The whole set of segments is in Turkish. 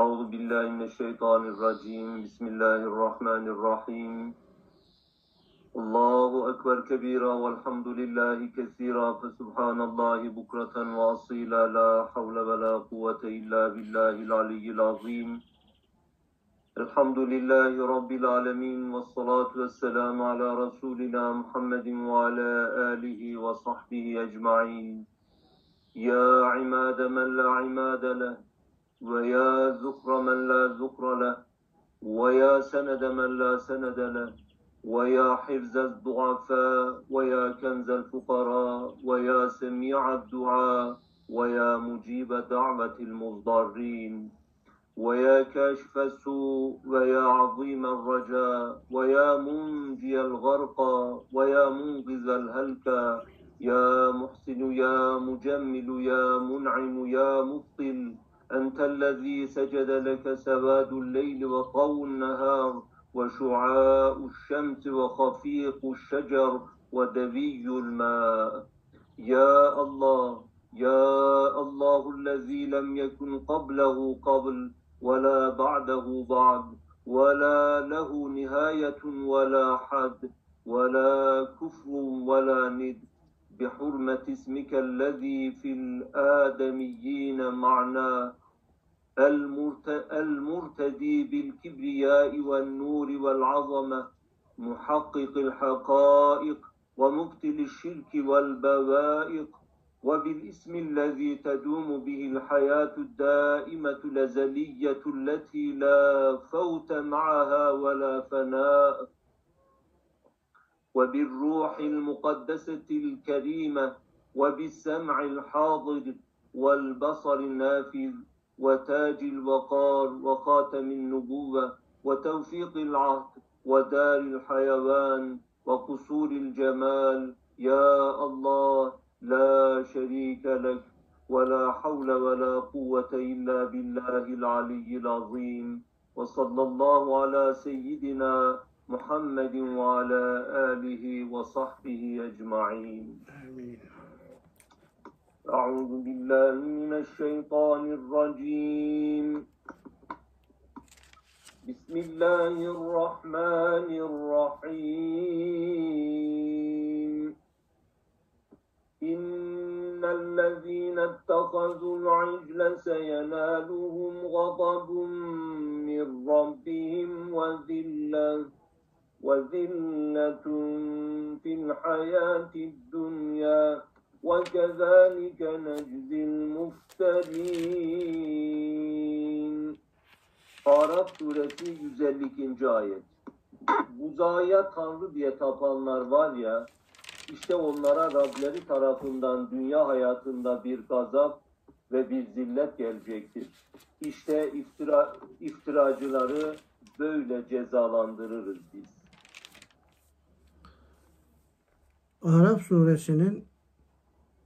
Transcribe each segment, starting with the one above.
أعوذ بالله من الشيطان الرجيم. بسم الله الرحمن الرحيم. الله أكبر كبيرا والحمد لله كثيرا فسبحان الله بكرة وأصيلا لا حول ولا قوة إلا بالله العلي العظيم. الحمد لله رب العالمين والصلاة والسلام على رسولنا محمد وعلى آله وصحبه أجمعين. يا عماد من لا عماد له ويا ذكر من لا ذكر له ويا سند من لا سند له ويا حفظ الضعفاء ويا كنز الفقراء ويا سميع الدعاء ويا مجيب دعوة المضطرين ويا كاشف السوء ويا عظيم الرجاء ويا منجي الغرقى ويا منقذ الهلكى يا محسن يا مجمل يا منعم يا مبطل. أنت الذي سجد لك سواد الليل وقو النهار وشعاع الشمس وخفيق الشجر ودبي الماء. يا الله يا الله الذي لم يكن قبله قبل ولا بعده بعد ولا له نهاية ولا حد ولا كفر ولا ند. بحرمة اسمك الذي في الآدميين معناه المرتدي بالكبرياء والنور والعظمة محقق الحقائق ومبتل الشرك والبوائق وبالاسم الذي تدوم به الحياة الدائمة الأزلية التي لا فوت معها ولا فناء. وبالروح المقدسة الكريمة وبالسمع الحاضر والبصر النافذ وتاج الوقار وخاتم النبوة وتوفيق العهد ودار الحيوان وقصور الجمال. يا الله لا شريك لك ولا حول ولا قوة إلا بالله العلي العظيم. وصلى الله على سيدنا محمد وعلى آله وصحبه أجمعين. آمين. أعوذ بالله من الشيطان الرجيم. بسم الله الرحمن الرحيم. إن الذين اتخذوا العجل سينالهم غضب من ربهم وذلة وذلة في الحياة الدنيا وكذلك نجزي المفترين Araf suresi 152. ayet. Buzaya tanrı diye tapanlar var ya, işte onlara Rableri tarafından dünya hayatında bir gazap ve bir zillet gelecektir. İşte iftira, iftiracıları böyle cezalandırırız biz. Araf suresinin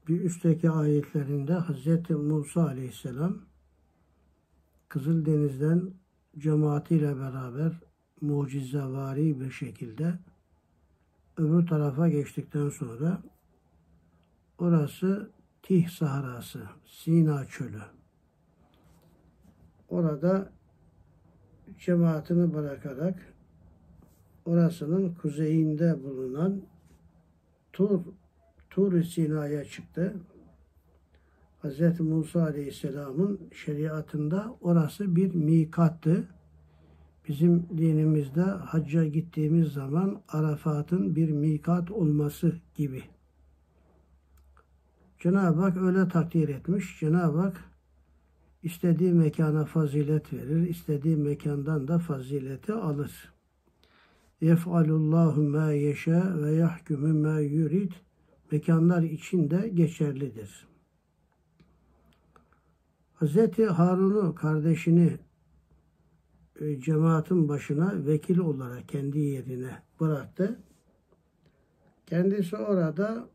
bir üstteki ayetlerinde Hz. Musa aleyhisselam Kızıldeniz'den cemaatiyle beraber mucizevari bir şekilde öbür tarafa geçtikten sonra orası Tih Sahrası, Sina Çölü. Orada cemaatini bırakarak orasının kuzeyinde bulunan Tur Tur Sina'ya çıktı. Hz. Musa Aleyhisselam'ın şeriatında orası bir mikattı. Bizim dinimizde hacca gittiğimiz zaman Arafat'ın bir mikat olması gibi. Cenab-ı Hak öyle takdir etmiş. Cenab-ı Hak istediği mekana fazilet verir, istediği mekandan da fazileti alır. Yef'alullahu ma yeşâ ve yahkumu ma yurid mekanlar için de geçerlidir. Hz. Harun'u kardeşini e, cemaatin başına vekil olarak kendi yerine bıraktı. Kendisi orada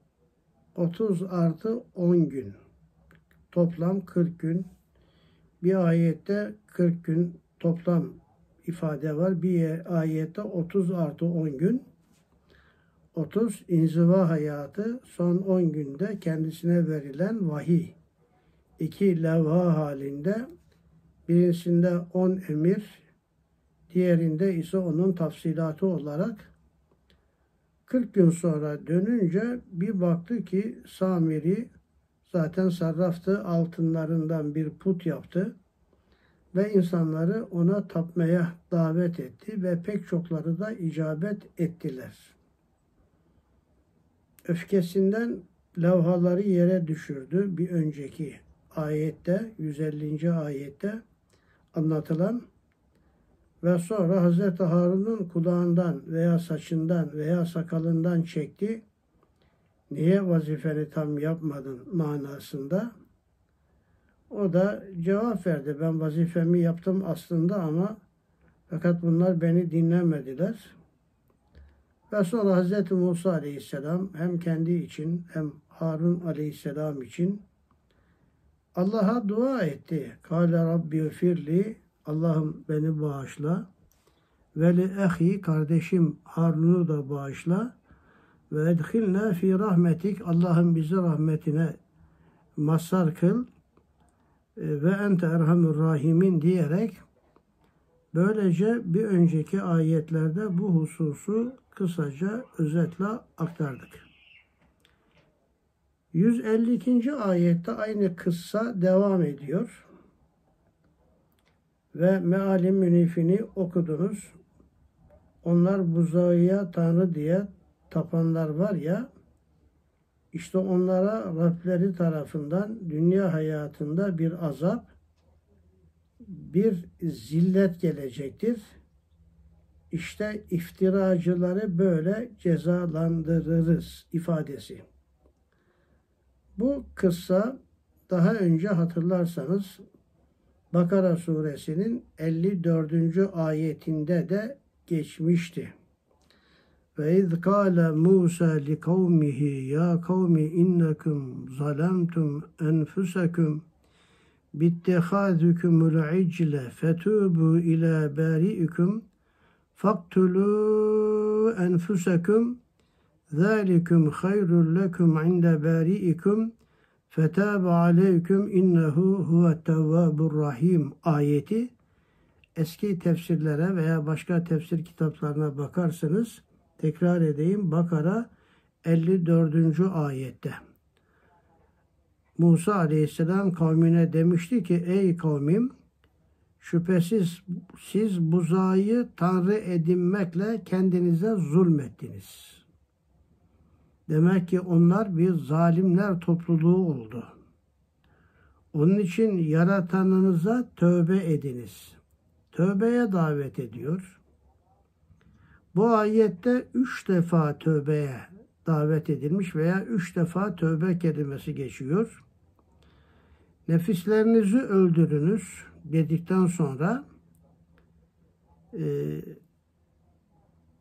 30 artı 10 gün toplam 40 gün bir ayette 40 gün toplam ifade var. Bir ayette 30 artı 10 gün 30 inziva hayatı son 10 günde kendisine verilen vahiy. iki levha halinde Birisinde 10 emir, diğerinde ise onun tafsilatı olarak 40 gün sonra dönünce bir baktı ki Samiri zaten sarraftı altınlarından bir put yaptı ve insanları ona tapmaya davet etti ve pek çokları da icabet ettiler. Öfkesinden levhaları yere düşürdü bir önceki ayette 150. ayette anlatılan ve sonra Hazreti Harun'un kulağından veya saçından veya sakalından çekti. Niye vazifeni tam yapmadın manasında. O da cevap verdi. Ben vazifemi yaptım aslında ama fakat bunlar beni dinlemediler. Ve sonra Hz. Musa aleyhisselam hem kendi için hem Harun aleyhisselam için Allah'a dua etti. Kale Rabbi firli Allah'ım beni bağışla. Ve li ehi kardeşim Harun'u da bağışla. Ve edhilne fi rahmetik Allah'ım bizi rahmetine mazhar kıl. E, ve ente erhamur rahimin diyerek böylece bir önceki ayetlerde bu hususu kısaca özetle aktardık. 152. ayette aynı kıssa devam ediyor ve mealim münifini okudunuz. Onlar buzağıya tanrı diye tapanlar var ya işte onlara Rableri tarafından dünya hayatında bir azap, bir zillet gelecektir. İşte iftiracıları böyle cezalandırırız ifadesi. Bu kıssa daha önce hatırlarsanız Bakara suresinin 54. ayetinde de geçmişti. Ve iz kâle Musa li kavmihi ya kavmi innekum zalemtum enfusekum bittehâzükümül icle fetûbû ilâ bâri'ikum faktulû enfusekum ذَٰلِكُمْ خَيْرٌ لَكُمْ عِنْدَ بَارِئِكُمْ فَتَابَ عَلَيْكُمْ اِنَّهُ هُوَ التَّوَّابُ rahim ayeti eski tefsirlere veya başka tefsir kitaplarına bakarsanız tekrar edeyim Bakara 54. ayette. Musa aleyhisselam kavmine demişti ki ey kavmim şüphesiz siz buzağı tanrı edinmekle kendinize zulmettiniz.'' Demek ki onlar bir zalimler topluluğu oldu. Onun için yaratanınıza tövbe ediniz. Tövbeye davet ediyor. Bu ayette üç defa tövbeye davet edilmiş veya üç defa tövbe kelimesi geçiyor. Nefislerinizi öldürünüz dedikten sonra e,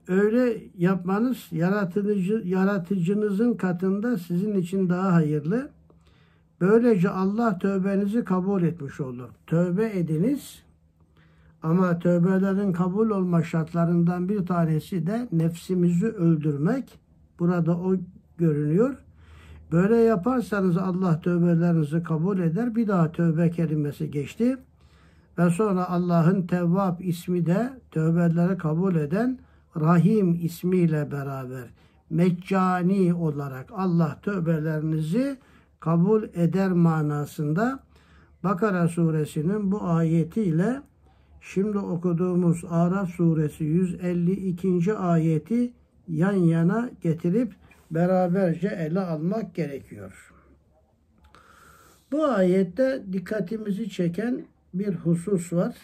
öyle yapmanız yaratıcı, yaratıcınızın katında sizin için daha hayırlı. Böylece Allah tövbenizi kabul etmiş olur. Tövbe ediniz ama tövbelerin kabul olma şartlarından bir tanesi de nefsimizi öldürmek. Burada o görünüyor. Böyle yaparsanız Allah tövbelerinizi kabul eder. Bir daha tövbe kelimesi geçti. Ve sonra Allah'ın Tevvab ismi de tövbeleri kabul eden Rahim ismiyle beraber meccani olarak Allah tövbelerinizi kabul eder manasında Bakara suresinin bu ayetiyle şimdi okuduğumuz Araf suresi 152. ayeti yan yana getirip beraberce ele almak gerekiyor. Bu ayette dikkatimizi çeken bir husus var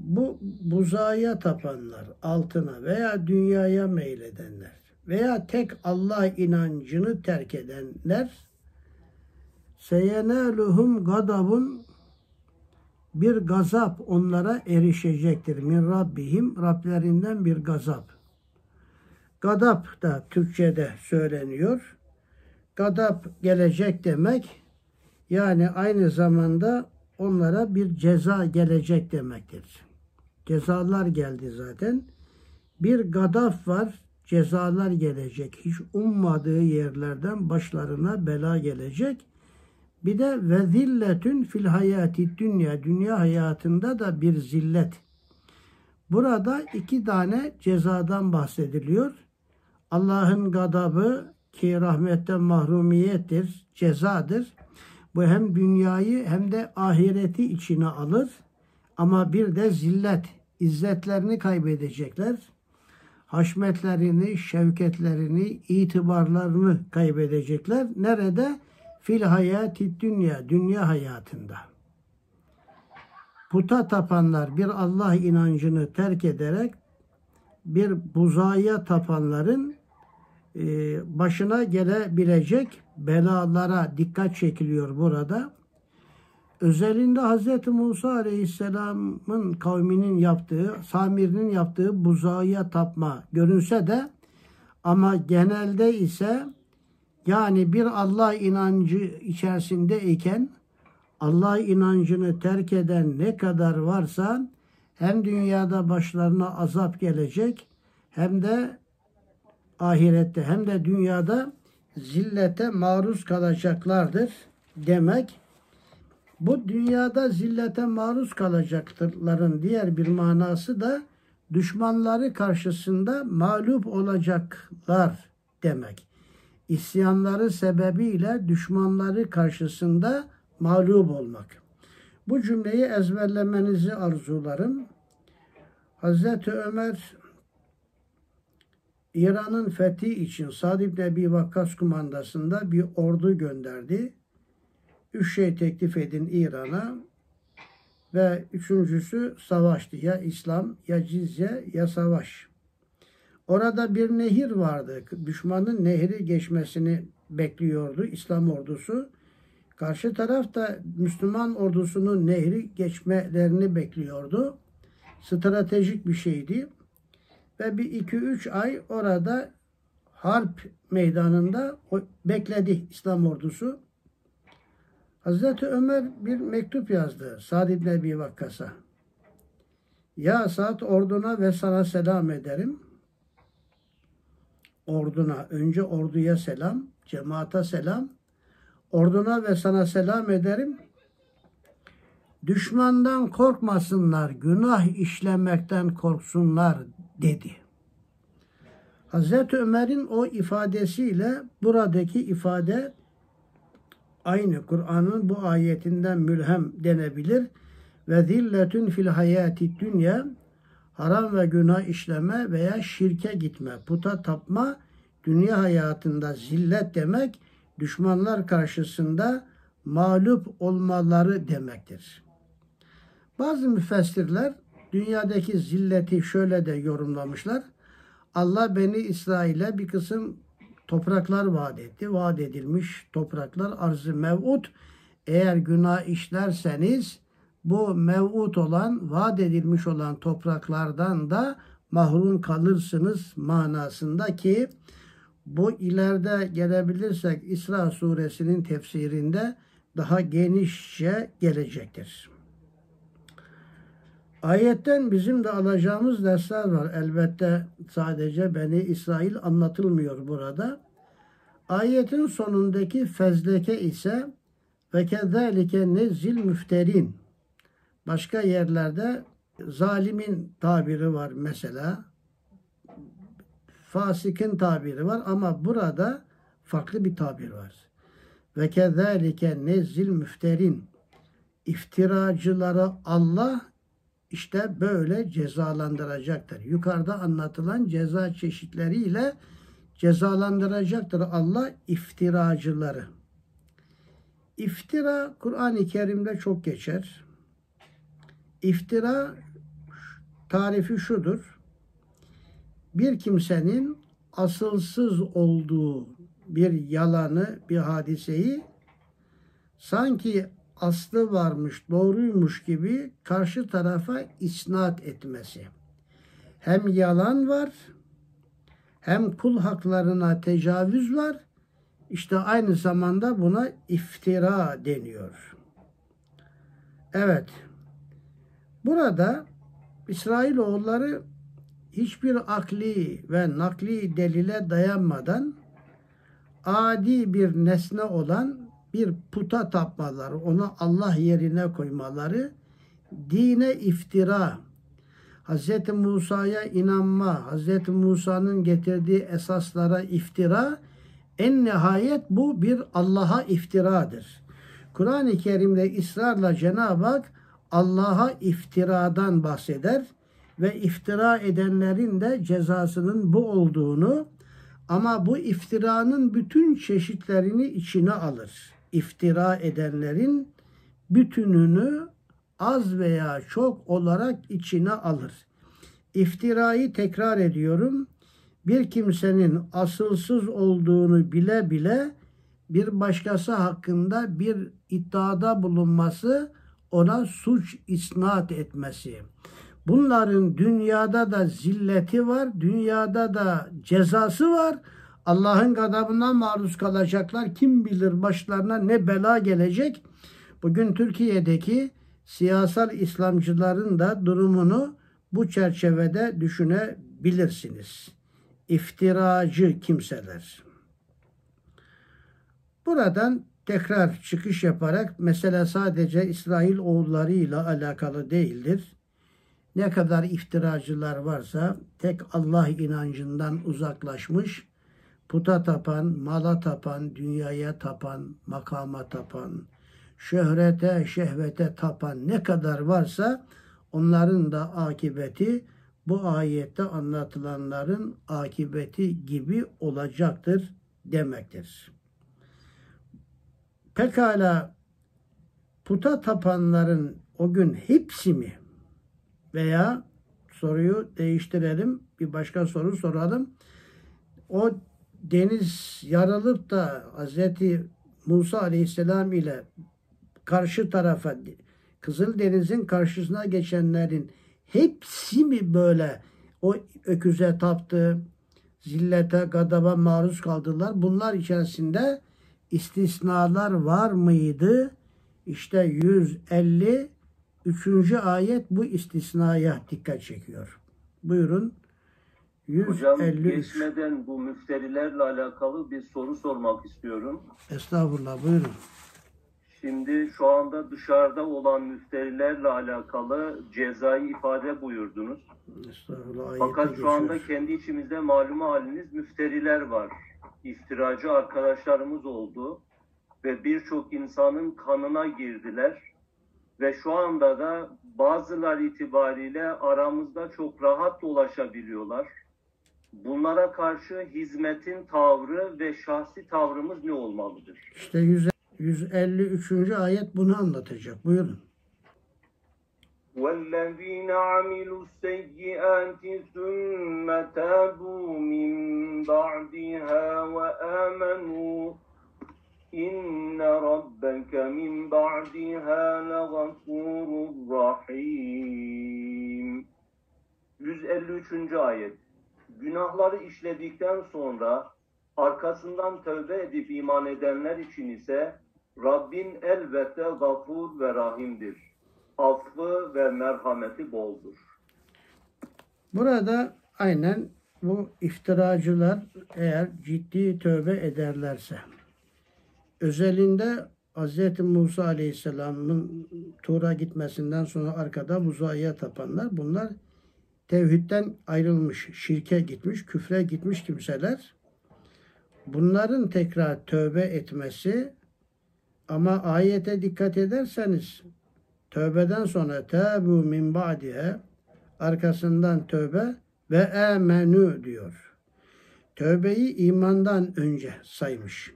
bu buzaya tapanlar, altına veya dünyaya meyledenler veya tek Allah inancını terk edenler seyeneluhum gadabun bir gazap onlara erişecektir. Min Rabbihim Rablerinden bir gazap. Gadap da Türkçe'de söyleniyor. Gadap gelecek demek yani aynı zamanda onlara bir ceza gelecek demektir cezalar geldi zaten. Bir gadaf var, cezalar gelecek. Hiç ummadığı yerlerden başlarına bela gelecek. Bir de ve zilletün fil hayati dünya. Dünya hayatında da bir zillet. Burada iki tane cezadan bahsediliyor. Allah'ın gadabı ki rahmetten mahrumiyettir, cezadır. Bu hem dünyayı hem de ahireti içine alır. Ama bir de zillet, izzetlerini kaybedecekler. Haşmetlerini, şevketlerini, itibarlarını kaybedecekler. Nerede? Fil hayati dünya, dünya hayatında. Puta tapanlar bir Allah inancını terk ederek bir buzaya tapanların e, başına gelebilecek belalara dikkat çekiliyor burada. Özelinde Hz. Musa Aleyhisselam'ın kavminin yaptığı, Samir'in yaptığı buzağıya tapma görünse de ama genelde ise yani bir Allah inancı içerisindeyken Allah inancını terk eden ne kadar varsa hem dünyada başlarına azap gelecek hem de ahirette hem de dünyada zillete maruz kalacaklardır demek. Bu dünyada zillete maruz kalacakların diğer bir manası da düşmanları karşısında mağlup olacaklar demek. İsyanları sebebiyle düşmanları karşısında mağlup olmak. Bu cümleyi ezberlemenizi arzularım. Hazreti Ömer İran'ın fethi için Sad İbni Ebi Vakkas kumandasında bir ordu gönderdi. Üç şey teklif edin İran'a ve üçüncüsü savaştı. Ya İslam, ya cizye, ya savaş. Orada bir nehir vardı. Düşmanın nehri geçmesini bekliyordu İslam ordusu. Karşı taraf da Müslüman ordusunun nehri geçmelerini bekliyordu. Stratejik bir şeydi. Ve bir iki üç ay orada harp meydanında bekledi İslam ordusu. Hazreti Ömer bir mektup yazdı Sa'd ibn Ebi Vakkas'a. Ya Sa'd orduna ve sana selam ederim. Orduna, önce orduya selam, cemaata selam. Orduna ve sana selam ederim. Düşmandan korkmasınlar, günah işlemekten korksunlar dedi. Hazreti Ömer'in o ifadesiyle buradaki ifade aynı Kur'an'ın bu ayetinden mülhem denebilir. Ve zilletün fil hayati dünya haram ve günah işleme veya şirke gitme, puta tapma dünya hayatında zillet demek düşmanlar karşısında mağlup olmaları demektir. Bazı müfessirler dünyadaki zilleti şöyle de yorumlamışlar. Allah Beni İsrail'e bir kısım topraklar vaat etti. Vaat edilmiş topraklar arzı mev'ut. Eğer günah işlerseniz bu mev'ut olan, vaat edilmiş olan topraklardan da mahrum kalırsınız manasında ki bu ileride gelebilirsek İsra suresinin tefsirinde daha genişçe gelecektir. Ayetten bizim de alacağımız dersler var. Elbette sadece Beni İsrail anlatılmıyor burada. Ayetin sonundaki fezleke ise ve kezalike nezil müfterin. Başka yerlerde zalimin tabiri var mesela. Fasikin tabiri var ama burada farklı bir tabir var. Ve kezalike nezil müfterin. İftiracıları Allah işte böyle cezalandıracaktır. Yukarıda anlatılan ceza çeşitleriyle cezalandıracaktır Allah iftiracıları. İftira Kur'an-ı Kerim'de çok geçer. İftira tarifi şudur. Bir kimsenin asılsız olduğu bir yalanı, bir hadiseyi sanki aslı varmış, doğruymuş gibi karşı tarafa isnat etmesi. Hem yalan var, hem kul haklarına tecavüz var. İşte aynı zamanda buna iftira deniyor. Evet. Burada İsrailoğulları hiçbir akli ve nakli delile dayanmadan adi bir nesne olan bir puta tapmaları, onu Allah yerine koymaları dine iftira, Hz. Musa'ya inanma, Hz. Musa'nın getirdiği esaslara iftira, en nihayet bu bir Allah'a iftiradır. Kur'an-ı Kerim'de ısrarla Cenab-ı Hak Allah'a iftiradan bahseder ve iftira edenlerin de cezasının bu olduğunu ama bu iftiranın bütün çeşitlerini içine alır. İftira edenlerin bütününü az veya çok olarak içine alır. İftirayı tekrar ediyorum. Bir kimsenin asılsız olduğunu bile bile bir başkası hakkında bir iddiada bulunması ona suç isnat etmesi. Bunların dünyada da zilleti var, dünyada da cezası var. Allah'ın gadabına maruz kalacaklar. Kim bilir başlarına ne bela gelecek. Bugün Türkiye'deki siyasal İslamcıların da durumunu bu çerçevede düşünebilirsiniz. İftiracı kimseler. Buradan tekrar çıkış yaparak mesele sadece İsrail oğullarıyla alakalı değildir. Ne kadar iftiracılar varsa tek Allah inancından uzaklaşmış, puta tapan, mala tapan, dünyaya tapan, makama tapan, şöhrete, şehvete tapan ne kadar varsa onların da akibeti bu ayette anlatılanların akibeti gibi olacaktır demektir. Pekala puta tapanların o gün hepsi mi veya soruyu değiştirelim bir başka soru soralım. O deniz yarılıp da Hz. Musa Aleyhisselam ile karşı tarafa Kızıl Deniz'in karşısına geçenlerin hepsi mi böyle o öküze taptı, zillete, gadaba maruz kaldılar. Bunlar içerisinde istisnalar var mıydı? İşte 150 üçüncü ayet bu istisnaya dikkat çekiyor. Buyurun. 153. Hocam geçmeden bu müfterilerle alakalı bir soru sormak istiyorum. Estağfurullah buyurun. Şimdi şu anda dışarıda olan müfterilerle alakalı cezai ifade buyurdunuz. Estağfurullah. Fakat şu anda kendi içimizde malum haliniz müfteriler var. İftiracı arkadaşlarımız oldu ve birçok insanın kanına girdiler. Ve şu anda da bazılar itibariyle aramızda çok rahat dolaşabiliyorlar. Bunlara karşı hizmetin tavrı ve şahsi tavrımız ne olmalıdır? İşte 153. ayet bunu anlatacak. Buyurun. وَالَّذ۪ينَ عَمِلُوا السَّيِّئَاتِ ثُمَّ تَابُوا مِنْ بَعْدِهَا وَآمَنُوا إِنَّ رَبَّكَ مِنْ بَعْدِهَا لَغَفُورٌ رَحِيمٌ 153. ayet Günahları işledikten sonra arkasından tövbe edip iman edenler için ise Rabbin elbette gafur ve rahimdir. Affı ve merhameti boldur. Burada aynen bu iftiracılar eğer ciddi tövbe ederlerse özelinde Hz. Musa Aleyhisselam'ın Tur'a gitmesinden sonra arkada buzağıya tapanlar bunlar tevhidden ayrılmış, şirke gitmiş, küfre gitmiş kimseler. Bunların tekrar tövbe etmesi ama ayete dikkat ederseniz tövbeden sonra tabu min ba'dihe arkasından tövbe ve emenu diyor. Tövbeyi imandan önce saymış.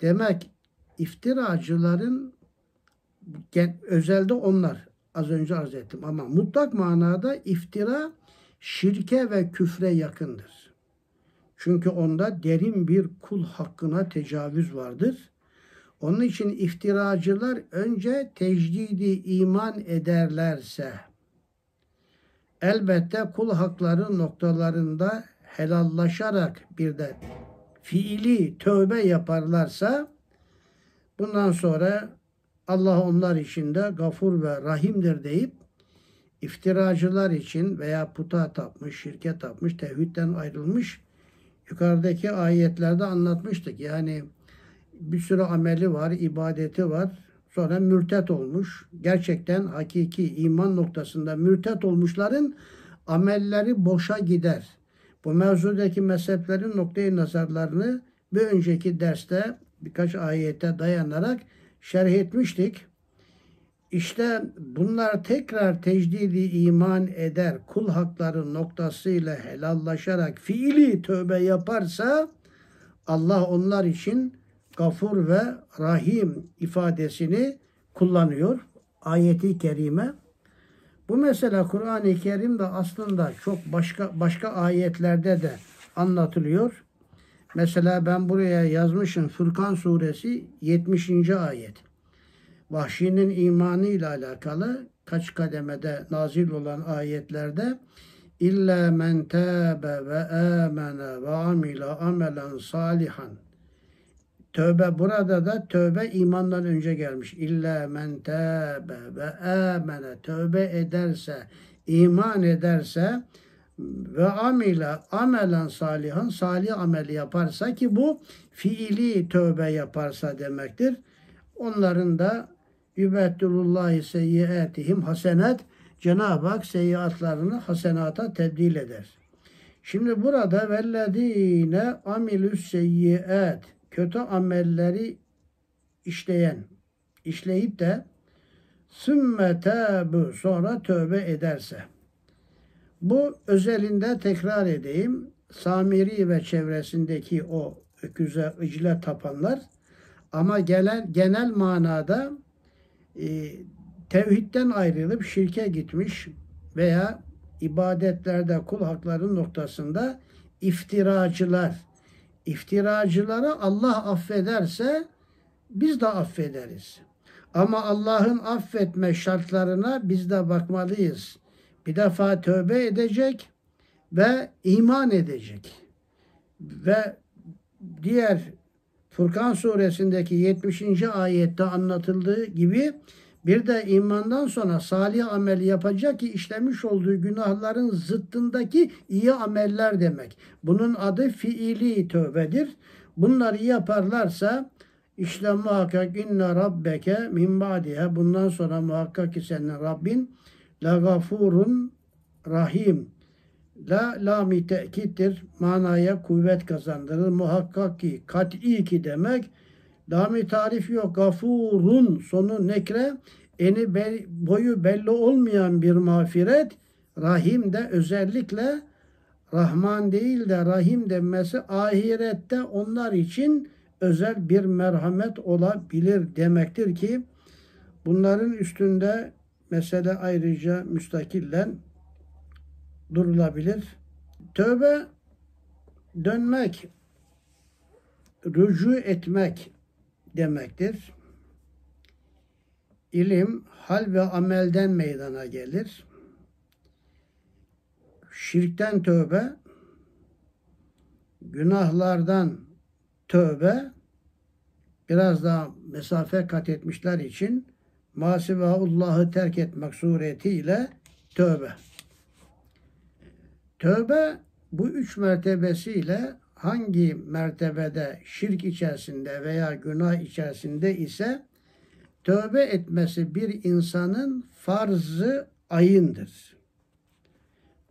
Demek iftiracıların özelde onlar az önce arz ettim ama mutlak manada iftira şirke ve küfre yakındır. Çünkü onda derin bir kul hakkına tecavüz vardır. Onun için iftiracılar önce tecdidi iman ederlerse elbette kul hakları noktalarında helallaşarak bir de fiili tövbe yaparlarsa bundan sonra Allah onlar için de gafur ve rahimdir deyip iftiracılar için veya puta tapmış, şirke tapmış, tevhidden ayrılmış yukarıdaki ayetlerde anlatmıştık. Yani bir sürü ameli var, ibadeti var. Sonra mürtet olmuş. Gerçekten hakiki iman noktasında mürtet olmuşların amelleri boşa gider. Bu mevzudaki mezheplerin noktayı nazarlarını bir önceki derste birkaç ayete dayanarak şerh etmiştik. İşte bunlar tekrar tecdidi iman eder, kul hakları noktasıyla helallaşarak fiili tövbe yaparsa Allah onlar için gafur ve rahim ifadesini kullanıyor. Ayeti kerime. Bu mesela Kur'an-ı Kerim'de aslında çok başka başka ayetlerde de anlatılıyor. Mesela ben buraya yazmışım Furkan suresi 70. ayet. Vahşinin imanı ile alakalı kaç kademede nazil olan ayetlerde İlla men tâbe ve âmene ve amile amelen salihan. Tövbe burada da tövbe imandan önce gelmiş. İlla men tâbe ve âmene tövbe ederse, iman ederse ve amile amelen salihan salih ameli yaparsa ki bu fiili tövbe yaparsa demektir. Onların da yübeddulullahi seyyiatihim hasenet Cenab-ı Hak seyyiatlarını hasenata tebdil eder. Şimdi burada vellezine amilüs seyyiat kötü amelleri işleyen, işleyip de sümme tâbü sonra tövbe ederse. Bu özelinde tekrar edeyim. Samiri ve çevresindeki o öküze, icle tapanlar ama genel, genel manada e, tevhidden ayrılıp şirke gitmiş veya ibadetlerde kul hakları noktasında iftiracılar. İftiracıları Allah affederse biz de affederiz. Ama Allah'ın affetme şartlarına biz de bakmalıyız. Bir defa tövbe edecek ve iman edecek. Ve diğer Furkan suresindeki 70. ayette anlatıldığı gibi bir de imandan sonra salih amel yapacak ki işlemiş olduğu günahların zıttındaki iyi ameller demek. Bunun adı fiili tövbedir. Bunları yaparlarsa işte muhakkak inne rabbeke min ba'dihe bundan sonra muhakkak ki senin Rabbin la gafurun rahim la lami tekittir manaya kuvvet kazandırır muhakkak ki kat'i ki demek Lami tarif yok. Gafurun sonu nekre eni be, boyu belli olmayan bir mağfiret. Rahim de özellikle Rahman değil de Rahim denmesi ahirette onlar için özel bir merhamet olabilir demektir ki bunların üstünde mesele ayrıca müstakillen durulabilir. Tövbe dönmek, rücu etmek demektir. İlim hal ve amelden meydana gelir. Şirkten tövbe, günahlardan tövbe, biraz daha mesafe kat etmişler için Masivaullah'ı terk etmek suretiyle tövbe. Tövbe bu üç mertebesiyle hangi mertebede şirk içerisinde veya günah içerisinde ise tövbe etmesi bir insanın farzı ayındır.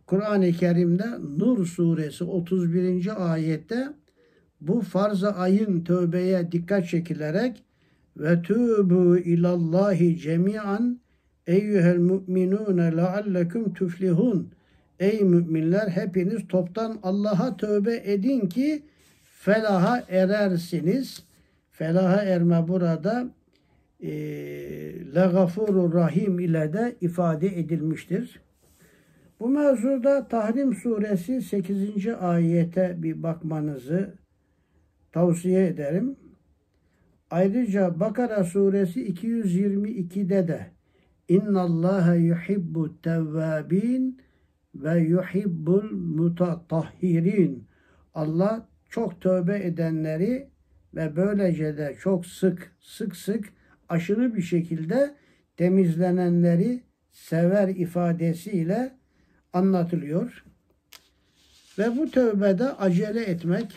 Kur'an-ı Kerim'de Nur suresi 31. ayette bu farz-ı ayın tövbeye dikkat çekilerek ve tübü ilallahi cemian eyyuhel mu'minune leallekum tuflihun Ey müminler hepiniz toptan Allah'a tövbe edin ki felaha erersiniz. Felaha erme burada e, legafurur rahim ile de ifade edilmiştir. Bu mevzuda Tahrim suresi 8. ayete bir bakmanızı tavsiye ederim. Ayrıca Bakara suresi 222'de de İnna Allaha yuhibbu tevvabin ve yuhibbul mutatahhirin. Allah çok tövbe edenleri ve böylece de çok sık sık sık aşırı bir şekilde temizlenenleri sever ifadesiyle anlatılıyor. Ve bu tövbede acele etmek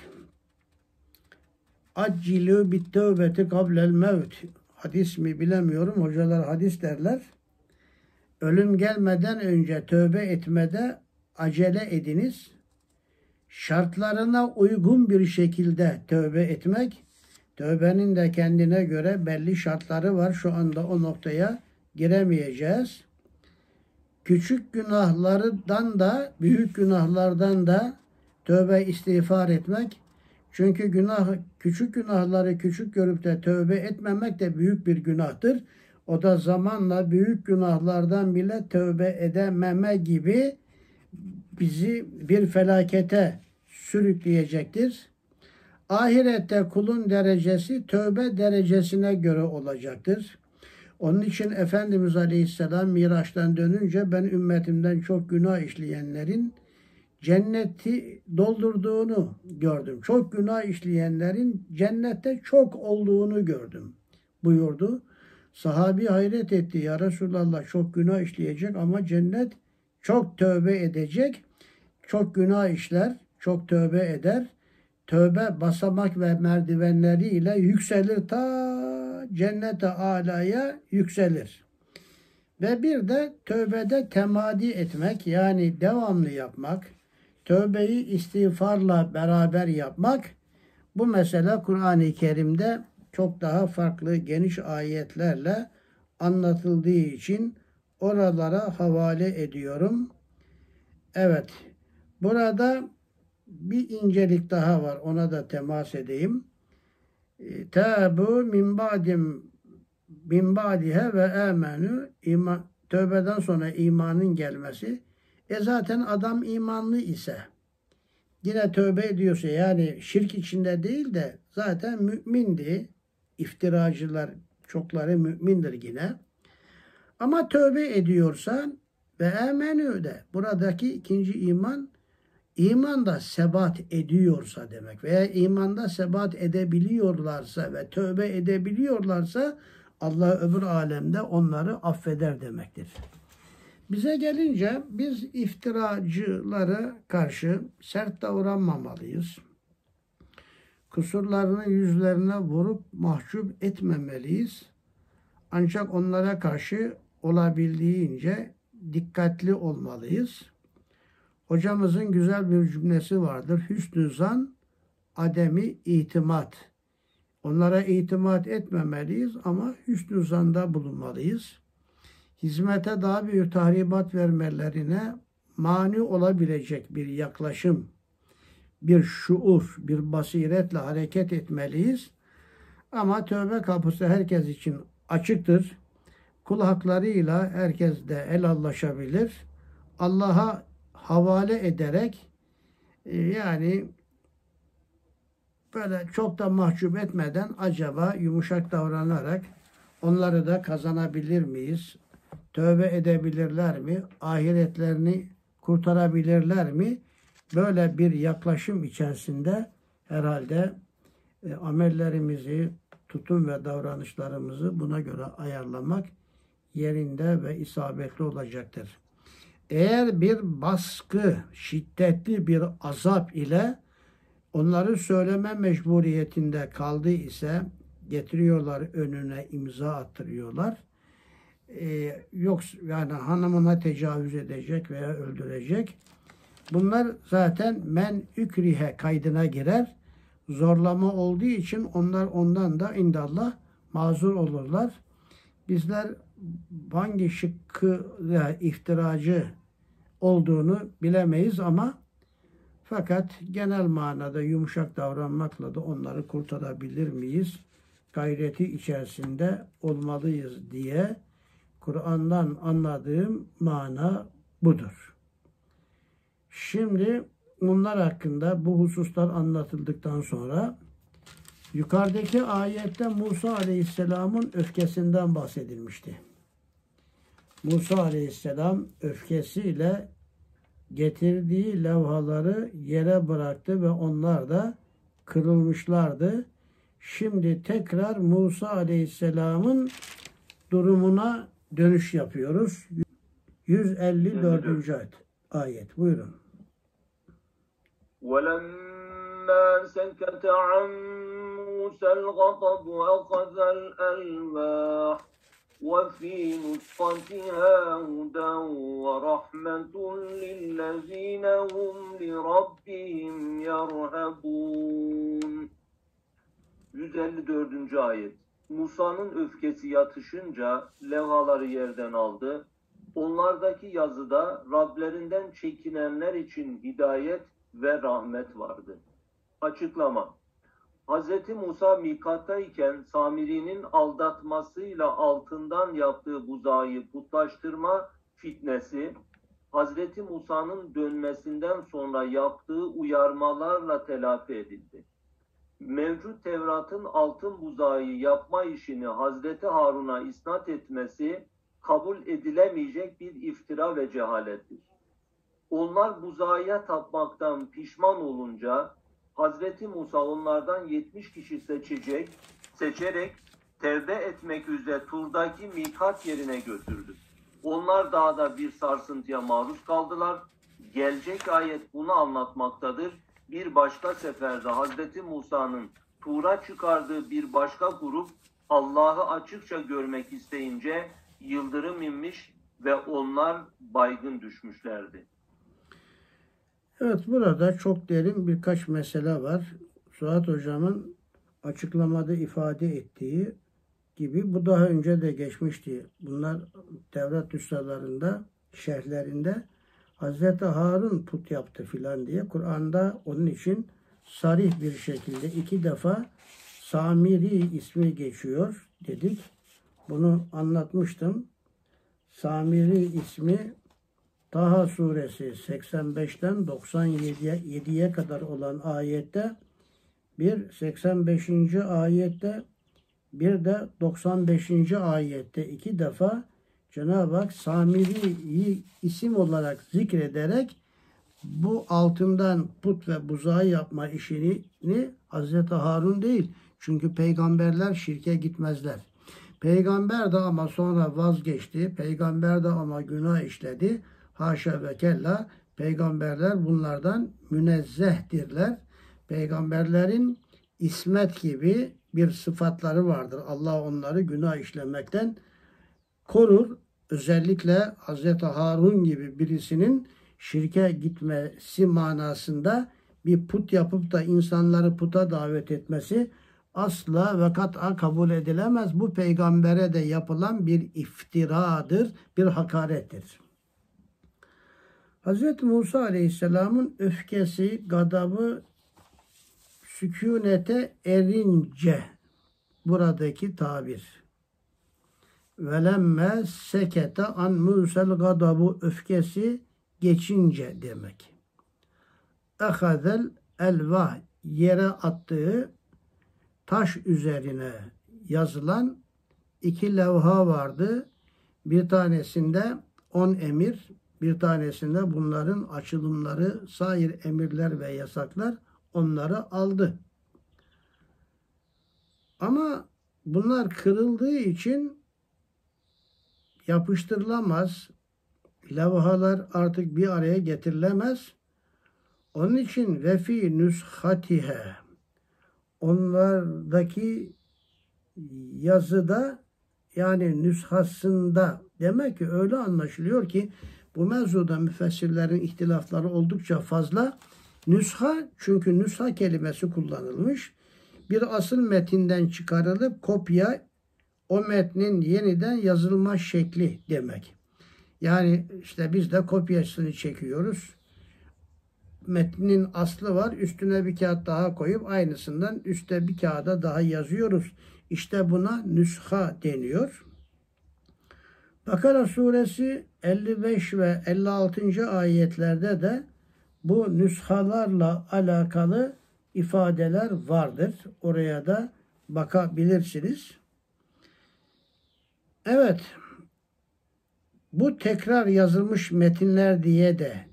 accilu bit tövbeti kablel mevt. Hadis mi bilemiyorum. Hocalar hadis derler. Ölüm gelmeden önce tövbe etmede acele ediniz. Şartlarına uygun bir şekilde tövbe etmek. Tövbenin de kendine göre belli şartları var. Şu anda o noktaya giremeyeceğiz. Küçük günahlardan da büyük günahlardan da tövbe istiğfar etmek. Çünkü günah küçük günahları küçük görüp de tövbe etmemek de büyük bir günahtır. O da zamanla büyük günahlardan bile tövbe edememe gibi bizi bir felakete sürükleyecektir. Ahirette kulun derecesi tövbe derecesine göre olacaktır. Onun için Efendimiz Aleyhisselam Miraç'tan dönünce ben ümmetimden çok günah işleyenlerin cenneti doldurduğunu gördüm. Çok günah işleyenlerin cennette çok olduğunu gördüm buyurdu. Sahabi hayret etti. Ya Resulallah çok günah işleyecek ama cennet çok tövbe edecek. Çok günah işler, çok tövbe eder. Tövbe basamak ve merdivenleriyle yükselir ta cennete alaya yükselir. Ve bir de tövbede temadi etmek yani devamlı yapmak, tövbeyi istiğfarla beraber yapmak bu mesele Kur'an-ı Kerim'de çok daha farklı geniş ayetlerle anlatıldığı için oralara havale ediyorum. Evet. Burada bir incelik daha var. Ona da temas edeyim. Tabu min ba'dim min ba'dihe ve amenu iman tövbeden sonra imanın gelmesi. E zaten adam imanlı ise yine tövbe ediyorsa yani şirk içinde değil de zaten mümindi. İftiracılar çokları mümindir yine. Ama tövbe ediyorsan ve emenü de buradaki ikinci iman imanda sebat ediyorsa demek veya imanda sebat edebiliyorlarsa ve tövbe edebiliyorlarsa Allah öbür alemde onları affeder demektir. Bize gelince biz iftiracılara karşı sert davranmamalıyız. Kusurlarını yüzlerine vurup mahcup etmemeliyiz. Ancak onlara karşı olabildiğince dikkatli olmalıyız. Hocamızın güzel bir cümlesi vardır. Hüsnü zan, ademi itimat. Onlara itimat etmemeliyiz ama hüsnü zanda bulunmalıyız. Hizmete daha büyük tahribat vermelerine mani olabilecek bir yaklaşım, bir şuur, bir basiretle hareket etmeliyiz. Ama tövbe kapısı herkes için açıktır. Kul haklarıyla herkes de el allaşabilir. Allah'a havale ederek e, yani böyle çok da mahcup etmeden acaba yumuşak davranarak onları da kazanabilir miyiz? Tövbe edebilirler mi? Ahiretlerini kurtarabilirler mi? Böyle bir yaklaşım içerisinde herhalde e, amellerimizi, tutum ve davranışlarımızı buna göre ayarlamak yerinde ve isabetli olacaktır. Eğer bir baskı, şiddetli bir azap ile onları söyleme mecburiyetinde kaldı ise getiriyorlar önüne imza attırıyorlar. Ee, yok yani hanımına tecavüz edecek veya öldürecek. Bunlar zaten men ükrihe kaydına girer. Zorlama olduğu için onlar ondan da indallah mazur olurlar. Bizler hangi şıkkı ve iftiracı olduğunu bilemeyiz ama fakat genel manada yumuşak davranmakla da onları kurtarabilir miyiz? Gayreti içerisinde olmalıyız diye Kur'an'dan anladığım mana budur. Şimdi bunlar hakkında bu hususlar anlatıldıktan sonra yukarıdaki ayette Musa Aleyhisselam'ın öfkesinden bahsedilmişti. Musa Aleyhisselam öfkesiyle getirdiği levhaları yere bıraktı ve onlar da kırılmışlardı. Şimdi tekrar Musa Aleyhisselam'ın durumuna dönüş yapıyoruz. 154. ayet. ayet. Buyurun. وَلَمَّا سَكَتَ عَنْ موسى الغضب أخذ الألواح وفي نسختها هدى ورحمة للذين هم لربهم يرهبون 154. ayet Musa'nın öfkesi yatışınca levhaları yerden aldı. Onlardaki yazıda Rablerinden çekinenler için hidayet ve rahmet vardı. Açıklama Hz. Musa mikattayken Samiri'nin aldatmasıyla altından yaptığı buzağıyı putlaştırma fitnesi, Hz. Musa'nın dönmesinden sonra yaptığı uyarmalarla telafi edildi. Mevcut Tevrat'ın altın buzağı yapma işini Hazreti Harun'a isnat etmesi kabul edilemeyecek bir iftira ve cehalettir. Onlar buzağıya tapmaktan pişman olunca Hazreti Musa onlardan 70 kişi seçecek, seçerek tevbe etmek üzere Tur'daki mikat yerine götürdü. Onlar dağda bir sarsıntıya maruz kaldılar. Gelecek ayet bunu anlatmaktadır. Bir başka seferde Hazreti Musa'nın Tur'a çıkardığı bir başka grup Allah'ı açıkça görmek isteyince yıldırım inmiş ve onlar baygın düşmüşlerdi. Evet burada çok derin birkaç mesele var. Suat Hocam'ın açıklamada ifade ettiği gibi bu daha önce de geçmişti. Bunlar devlet üstalarında, şerhlerinde Hazreti Harun put yaptı filan diye Kur'an'da onun için sarih bir şekilde iki defa Samiri ismi geçiyor dedik. Bunu anlatmıştım. Samiri ismi Taha suresi 85'ten 97'ye kadar olan ayette bir 85. ayette bir de 95. ayette iki defa Cenab-ı Hak Samiri'yi isim olarak zikrederek bu altından put ve buzağı yapma işini Hazreti Harun değil. Çünkü peygamberler şirke gitmezler. Peygamber de ama sonra vazgeçti. Peygamber de ama günah işledi. Haşa ve kella peygamberler bunlardan münezzehtirler. Peygamberlerin ismet gibi bir sıfatları vardır. Allah onları günah işlemekten korur. Özellikle Hz. Harun gibi birisinin şirke gitmesi manasında bir put yapıp da insanları puta davet etmesi asla ve kat'a kabul edilemez. Bu peygambere de yapılan bir iftiradır, bir hakarettir. Hz. Musa Aleyhisselam'ın öfkesi, gadabı sükunete erince buradaki tabir. Velemme sekete an Musa'l gadabu öfkesi geçince demek. Ehazel elva yere attığı taş üzerine yazılan iki levha vardı. Bir tanesinde on emir, bir tanesinde bunların açılımları, sair emirler ve yasaklar onları aldı. Ama bunlar kırıldığı için yapıştırılamaz. Levhalar artık bir araya getirilemez. Onun için vefi nüshatihe onlardaki yazıda yani nüshasında demek ki öyle anlaşılıyor ki bu mevzuda müfessirlerin ihtilafları oldukça fazla. Nüsha çünkü nüsha kelimesi kullanılmış. Bir asıl metinden çıkarılıp kopya o metnin yeniden yazılma şekli demek. Yani işte biz de kopyasını çekiyoruz. Metnin aslı var. Üstüne bir kağıt daha koyup aynısından üstte bir kağıda daha yazıyoruz. İşte buna nüsha deniyor. Bakara suresi 55 ve 56. ayetlerde de bu nüshalarla alakalı ifadeler vardır. Oraya da bakabilirsiniz. Evet. Bu tekrar yazılmış metinler diye de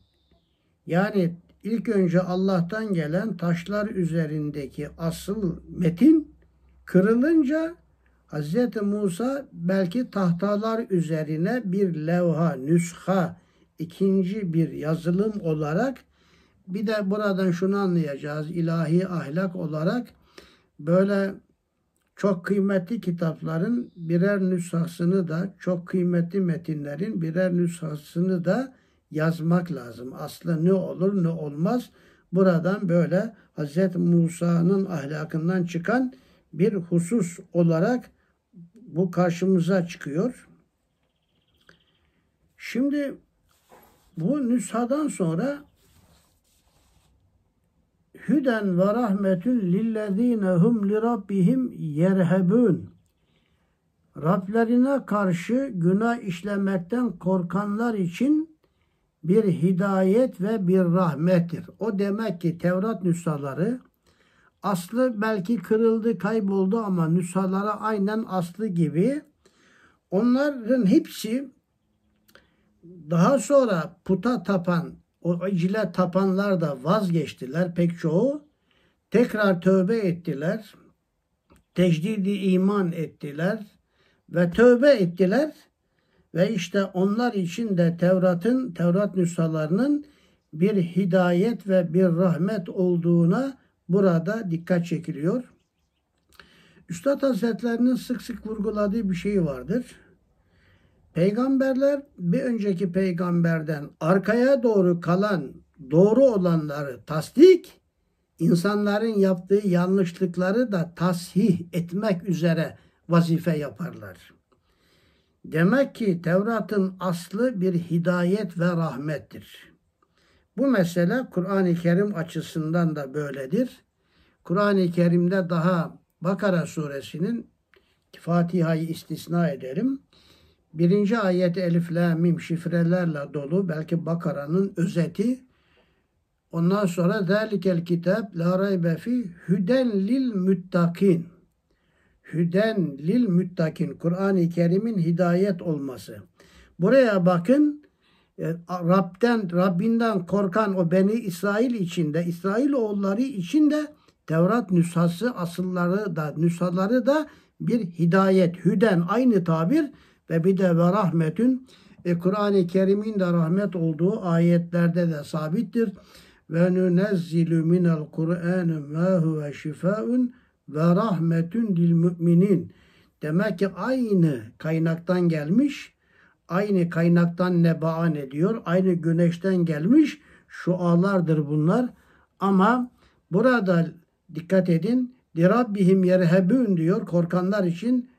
yani ilk önce Allah'tan gelen taşlar üzerindeki asıl metin kırılınca Hz. Musa belki tahtalar üzerine bir levha, nüsha, ikinci bir yazılım olarak bir de buradan şunu anlayacağız. ilahi ahlak olarak böyle çok kıymetli kitapların birer nüshasını da çok kıymetli metinlerin birer nüshasını da yazmak lazım. Aslı ne olur ne olmaz. Buradan böyle Hz. Musa'nın ahlakından çıkan bir husus olarak bu karşımıza çıkıyor. Şimdi bu nüshadan sonra Hüden ve rahmetün lillezine hum li rabbihim yerhebun. Rablerine karşı günah işlemekten korkanlar için bir hidayet ve bir rahmettir. O demek ki Tevrat nüshaları aslı belki kırıldı, kayboldu ama nüshalara aynen aslı gibi onların hepsi daha sonra puta tapan o icile tapanlar da vazgeçtiler pek çoğu. Tekrar tövbe ettiler. Tecdidi iman ettiler ve tövbe ettiler. Ve işte onlar için de Tevrat'ın, Tevrat nüshalarının bir hidayet ve bir rahmet olduğuna burada dikkat çekiliyor. Üstad Hazretlerinin sık sık vurguladığı bir şey vardır. Peygamberler bir önceki peygamberden arkaya doğru kalan doğru olanları tasdik, insanların yaptığı yanlışlıkları da tasih etmek üzere vazife yaparlar. Demek ki Tevrat'ın aslı bir hidayet ve rahmettir. Bu mesele Kur'an-ı Kerim açısından da böyledir. Kur'an-ı Kerim'de daha Bakara suresinin Fatiha'yı istisna edelim. Birinci ayet elif la mim şifrelerle dolu belki Bakara'nın özeti. Ondan sonra zelikel kitap la raybe fi hüden lil müttakin. Hüden lil müttakin. Kur'an-ı Kerim'in hidayet olması. Buraya bakın. E, Rab'den, Rabbinden korkan o Beni İsrail içinde, İsrail oğulları içinde Tevrat nüshası asılları da, nüshaları da bir hidayet, hüden aynı tabir ve bir de ve rahmetün e, Kur'an-ı Kerim'in de rahmet olduğu ayetlerde de sabittir. Ve nunezzilu minel Kur'an ma huve şifaun ve rahmetün lil müminin. Demek ki aynı kaynaktan gelmiş, aynı kaynaktan nebaan ediyor, aynı güneşten gelmiş şualardır bunlar. Ama burada dikkat edin, Dirabbihim yerhebün diyor, korkanlar için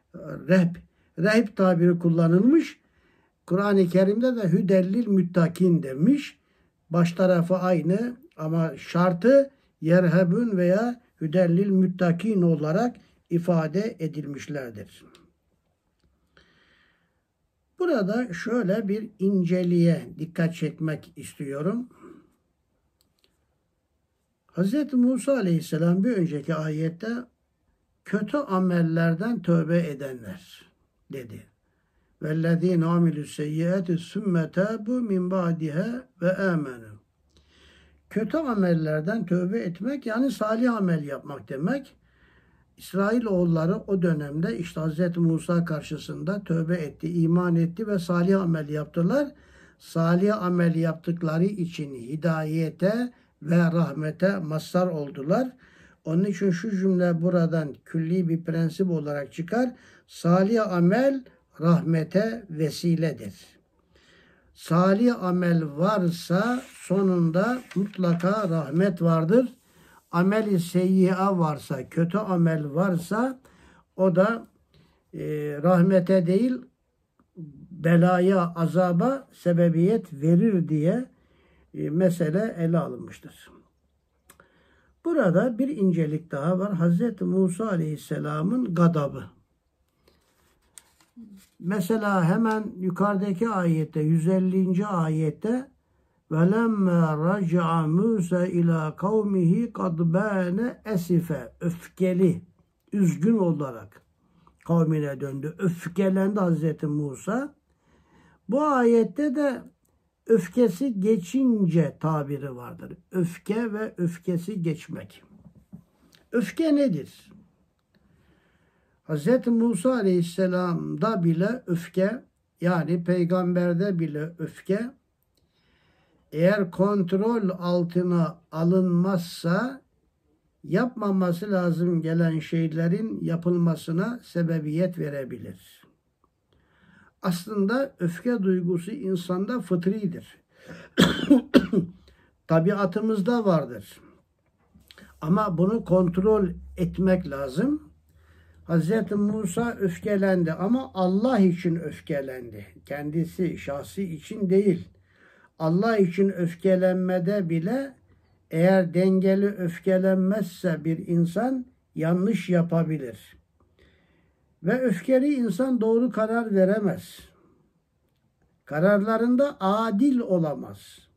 rehb Rahip tabiri kullanılmış. Kur'an-ı Kerim'de de hüdellil müttakin demiş. Baş tarafı aynı ama şartı yerhebün veya hüdellil müttakin olarak ifade edilmişlerdir. Burada şöyle bir inceliğe dikkat çekmek istiyorum. Hz. Musa aleyhisselam bir önceki ayette kötü amellerden tövbe edenler dedi. Vellezîne amilü seyyiati sümme tâbu min ba'diha ve âmenû. Kötü amellerden tövbe etmek yani salih amel yapmak demek. İsrail oğulları o dönemde işte Hz. Musa karşısında tövbe etti, iman etti ve salih amel yaptılar. Salih amel yaptıkları için hidayete ve rahmete mazhar oldular. Onun için şu cümle buradan külli bir prensip olarak çıkar. Salih amel rahmete vesiledir. Salih amel varsa sonunda mutlaka rahmet vardır. Ameli seyyi'a varsa, kötü amel varsa o da e, rahmete değil belaya, azaba sebebiyet verir diye e, mesele ele alınmıştır. Burada bir incelik daha var. Hazreti Musa Aleyhisselam'ın gadabı. Mesela hemen yukarıdaki ayette 150. ayette Velemme raca Musa ila kavmihi kadbane esife. Öfkeli, üzgün olarak kavmine döndü. Öfkelendi Hazreti Musa. Bu ayette de öfkesi geçince tabiri vardır. Öfke ve öfkesi geçmek. Öfke nedir? Hz. Musa Aleyhisselam'da bile öfke yani peygamberde bile öfke eğer kontrol altına alınmazsa yapmaması lazım gelen şeylerin yapılmasına sebebiyet verebilir. Aslında öfke duygusu insanda fıtridir. Tabiatımızda vardır. Ama bunu kontrol etmek lazım. Hz. Musa öfkelendi ama Allah için öfkelendi. Kendisi şahsi için değil. Allah için öfkelenmede bile eğer dengeli öfkelenmezse bir insan yanlış yapabilir. Ve öfkeli insan doğru karar veremez. Kararlarında adil olamaz.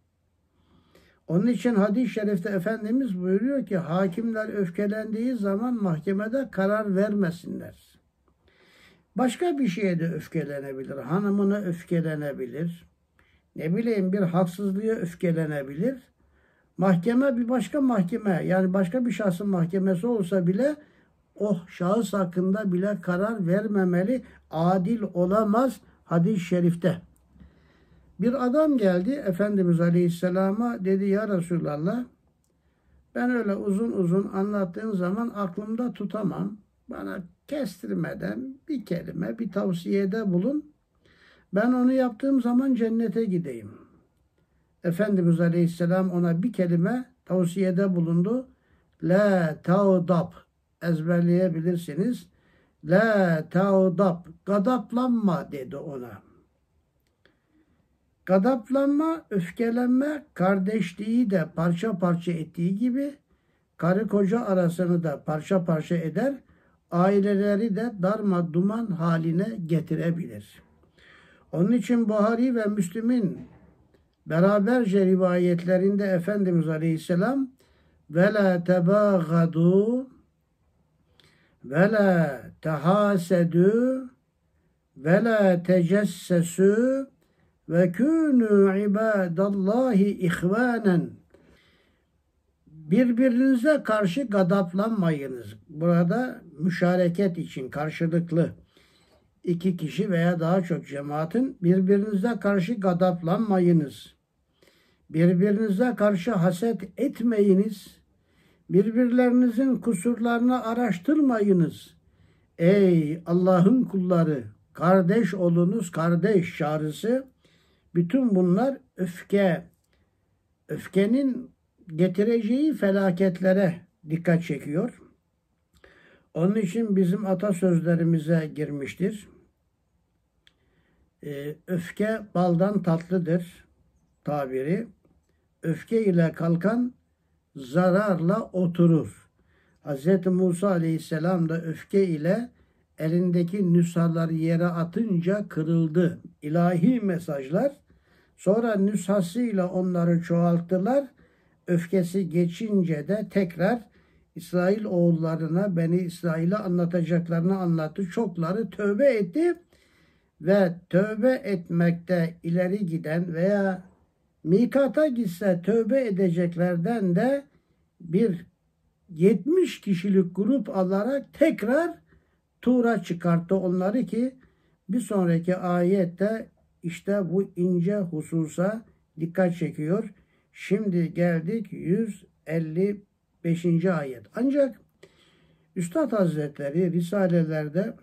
Onun için hadis-i şerifte Efendimiz buyuruyor ki hakimler öfkelendiği zaman mahkemede karar vermesinler. Başka bir şeye de öfkelenebilir. Hanımına öfkelenebilir. Ne bileyim bir haksızlığa öfkelenebilir. Mahkeme bir başka mahkeme yani başka bir şahsın mahkemesi olsa bile o şahıs hakkında bile karar vermemeli, adil olamaz hadis-i şerifte. Bir adam geldi Efendimiz Aleyhisselam'a dedi ya Resulallah ben öyle uzun uzun anlattığın zaman aklımda tutamam. Bana kestirmeden bir kelime, bir tavsiyede bulun. Ben onu yaptığım zaman cennete gideyim. Efendimiz Aleyhisselam ona bir kelime tavsiyede bulundu. La taudab ezberleyebilirsiniz. La taudab gadaplanma dedi ona. Gadaplanma, öfkelenme kardeşliği de parça parça ettiği gibi karı koca arasını da parça parça eder, aileleri de darma duman haline getirebilir. Onun için Buhari ve Müslim'in beraberce rivayetlerinde Efendimiz Aleyhisselam ve la tebagadu ve la tehasedu ve la tecessesu ve kûnû ibâdallâhi ihvânen birbirinize karşı gadaplanmayınız. Burada müşareket için karşılıklı iki kişi veya daha çok cemaatin birbirinize karşı gadaplanmayınız. Birbirinize karşı haset etmeyiniz. Birbirlerinizin kusurlarını araştırmayınız. Ey Allah'ın kulları, kardeş olunuz, kardeş çağrısı bütün bunlar öfke, öfkenin getireceği felaketlere dikkat çekiyor. Onun için bizim atasözlerimize girmiştir. Ee, öfke baldan tatlıdır tabiri. Öfke ile kalkan zararla oturur. Hz. Musa aleyhisselam da öfke ile elindeki nüshaları yere atınca kırıldı. İlahi mesajlar Sonra nüshasıyla onları çoğalttılar. Öfkesi geçince de tekrar İsrail oğullarına, Beni İsrail'e anlatacaklarını anlattı. Çokları tövbe etti ve tövbe etmekte ileri giden veya mikata gitse tövbe edeceklerden de bir 70 kişilik grup alarak tekrar Tur'a çıkarttı onları ki bir sonraki ayette işte bu ince hususa dikkat çekiyor. Şimdi geldik 155. ayet. Ancak Üstad Hazretleri Risalelerde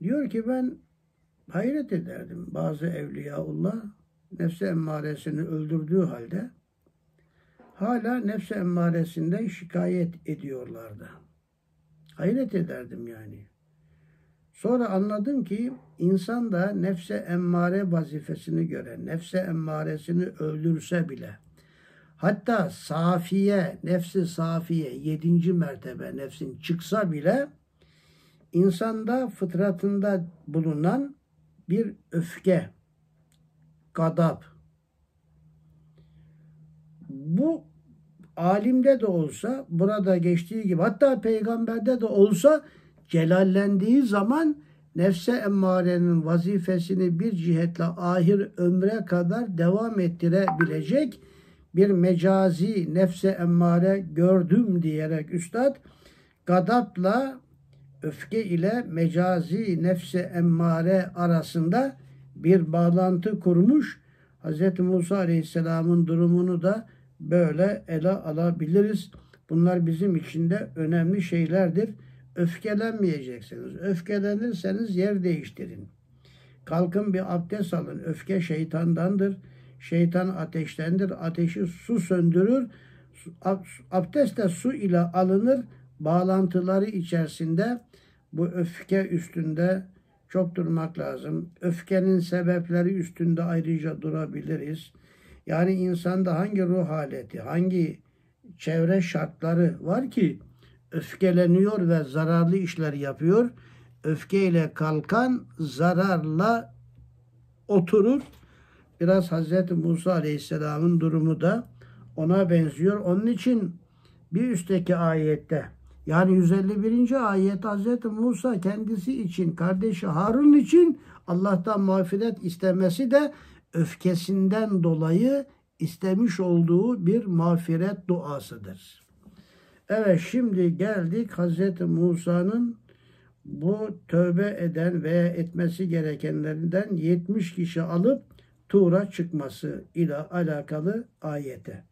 diyor ki ben hayret ederdim bazı evliyaullah nefsi emmaresini öldürdüğü halde hala nefsi emmaresinden şikayet ediyorlardı. Hayret ederdim yani. Sonra anladım ki insan da nefse emmare vazifesini gören, nefse emmaresini öldürse bile hatta safiye, nefsi safiye, yedinci mertebe nefsin çıksa bile insanda fıtratında bulunan bir öfke, gadap. Bu alimde de olsa, burada geçtiği gibi hatta peygamberde de olsa celallendiği zaman nefse emmarenin vazifesini bir cihetle ahir ömre kadar devam ettirebilecek bir mecazi nefse emmare gördüm diyerek üstad gadapla öfke ile mecazi nefse emmare arasında bir bağlantı kurmuş. Hz. Musa Aleyhisselam'ın durumunu da böyle ele alabiliriz. Bunlar bizim için de önemli şeylerdir. Öfkelenmeyeceksiniz. Öfkelenirseniz yer değiştirin. Kalkın bir abdest alın. Öfke şeytandandır. Şeytan ateştendir. Ateşi su söndürür. Abdest de su ile alınır. Bağlantıları içerisinde bu öfke üstünde çok durmak lazım. Öfkenin sebepleri üstünde ayrıca durabiliriz. Yani insanda hangi ruh haleti, hangi çevre şartları var ki öfkeleniyor ve zararlı işler yapıyor. Öfkeyle kalkan zararla oturur. Biraz Hz. Musa Aleyhisselam'ın durumu da ona benziyor. Onun için bir üstteki ayette yani 151. ayet Hz. Musa kendisi için, kardeşi Harun için Allah'tan mağfiret istemesi de öfkesinden dolayı istemiş olduğu bir mağfiret duasıdır. Evet şimdi geldik Hz. Musa'nın bu tövbe eden veya etmesi gerekenlerinden 70 kişi alıp Tur'a çıkması ile alakalı ayete.